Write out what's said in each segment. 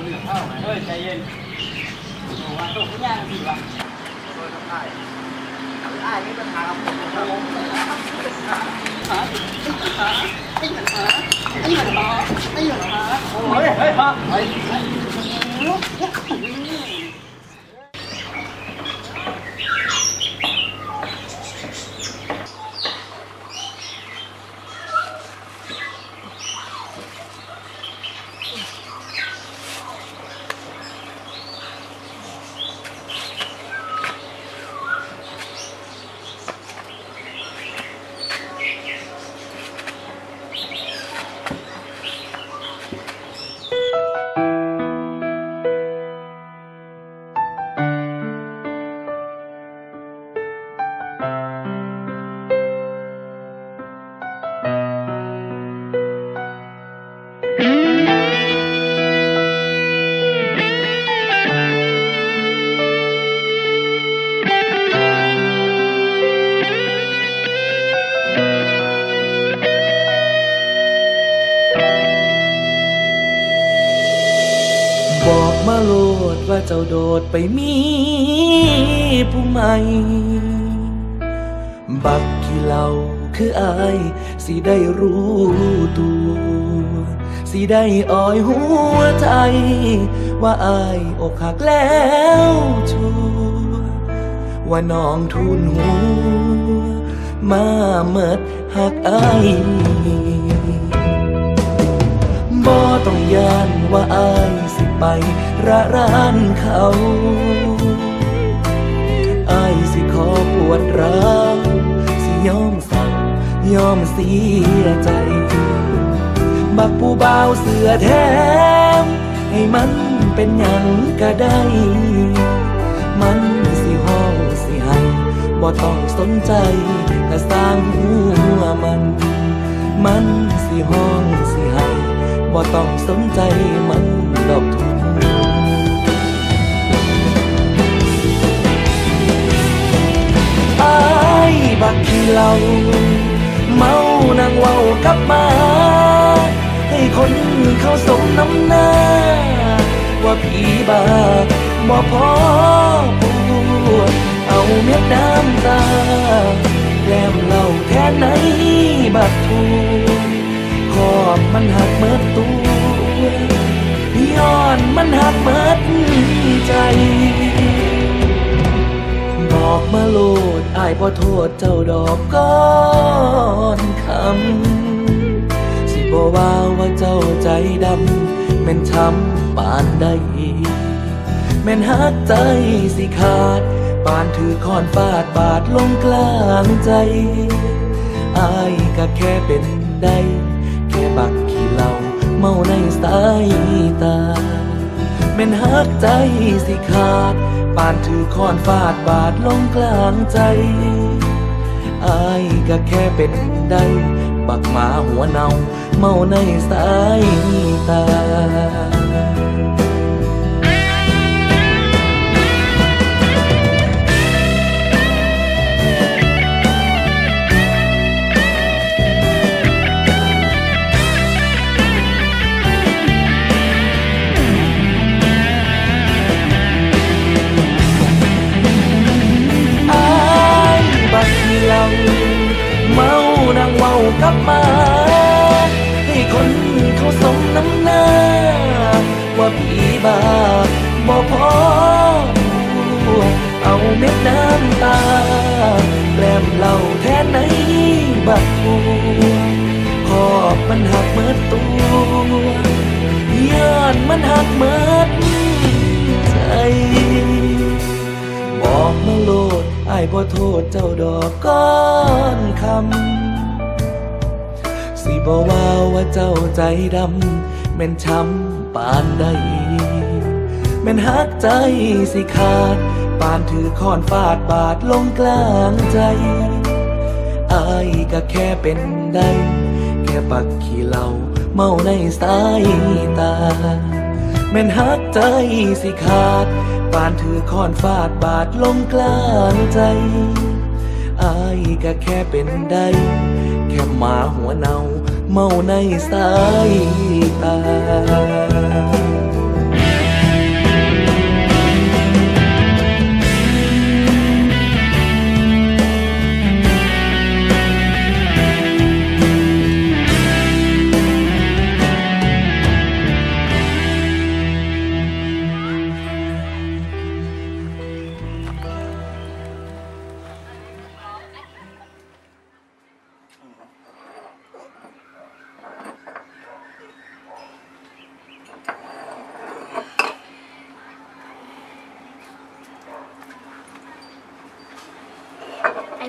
เหลืองเท่าไหร่เฮ้ยใจเย็นโอ้ว่าตกย่างสิวะโดยทำไอ้ได้ไม่ปัญหาของผมครับหาหาไอ้หาไอ้หาไอ้หาโอ้ยเฮ้ยฮะไอ้ ว่าเจ้าโดดไปมีผู้ใหม่ บักที่เราคืออายสิได้รู้ตัว สิได้อ่อยหัวใจ ว่าอายอกหักแล้วชัวว่าน้องทุนหัวมาเมิดหักอาย บ่ต้องยานว่าอายสิไป ระรานเขาอายสิขอปวดร้าวสิยอมสั่งยอมเสียใจ บักผู้บ่าวเสือแถม ให้มันเป็นหยังก็ได้ มันสิห้องสิให้บ่ต้องสนใจก็สร้างหัวมัน มันสิห้องสิให้ บ่ต้องสนใจมันดอกทุนอายบักที่เราเมานั่งเว้ากลับมา ให้คนเขาสมน้ำหน้า ว่าผีบาบ่พอปวดเอาเม็ดน้ำตาแกล้มเหล่าแค่ไหนบักทูขอบมันหักเมิด ดใจ บอกมาโลดอายบ่โทษเจ้าดอกก้อนคำ สิบ่ว่าว่าเจ้าใจดำแม่นช้ำปานใดแม่นหักใจสิขาด ปานถือคอนฟาดบาดลงกลางใจอายก็แค่เป็นได้ แค่บักขี้เหล้าเมาในสายตา แม่นหักใจสิขาด ปานถือคอนฟาดบาดลงกลางใจอายก็แค่เป็นได้ปักหมาหัวเนา เมาในสายตา ผีบาบ่พอเอาเม็ดน้ำตาแกล้มเหล่าแทนไหนบักทัวขอบมันหักเมิดตัวย้อนมันหักเมิดใจบอกมาโลดไอ้บ่โทษเจ้าดอกก้อนคำสิบ่ว่าว่าเจ้าใจดำ แม่นช้ำปานใดแม่นหักใจสิขาด ปานถือคอนฟาดบาดลงกลางใจอายก็แค่เป็นได้ แค่ปักขี้เหล้าเมาในสายตา แม่นหักใจสิขาด ปานถือคอนฟาดบาดลงกลางใจอายก็แค่เป็นได้ แค่หมาหัวเนา เมาใ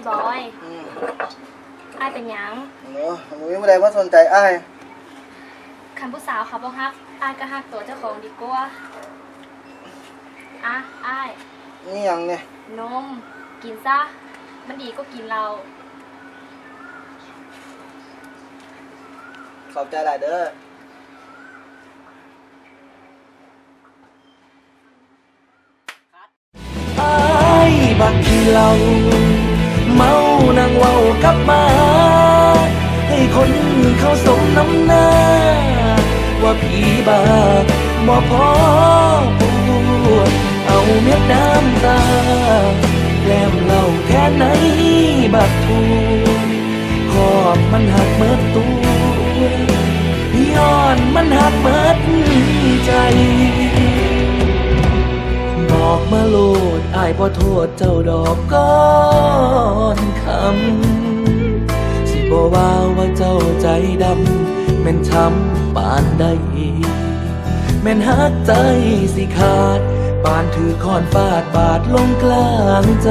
บอยอืมอ้ายเป็นหยังหนูหนูยังไม่ได้มาสนใจอ้ายคันผู้สาวเขาบ่ฮักอ้ายก็ฮักตัวเจ้าของดีกว่าอะอ้ายนี่ยังเนี่ยนม กินซะ มันดีก็กินเรา ขอบใจหลายเด้ออายบักที่เราเมานั่ง เว้ากลับมา ให้คนเขาสมน้ำหน้า ว่าผีบาบ่พอปวดเอาเม็ดน้ำตาแกล้มเหล่าแค่ไหนบักทูขอบมันหักเมิดตัวย้อนมันหักเมิดใจ บอกมาโลดอายบ่โทษเจ้าดอกก้อนคำ สิบ่ว่าว่าเจ้าใจดำแม่นช้ำปานใดแม่นหักใจสิขาด ปานถือค้อนฟาดบาดลงกลางใจ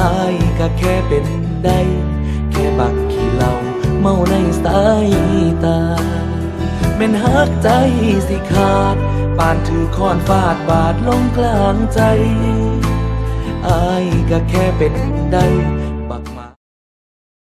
อายก็แค่เป็นได้ แค่บักขี้เหล่าเมาในสายตาแม่นหักใจสิขาด ปานถือค้อนฟาดบาดลงกลางใจอายก็แค่เป็นได้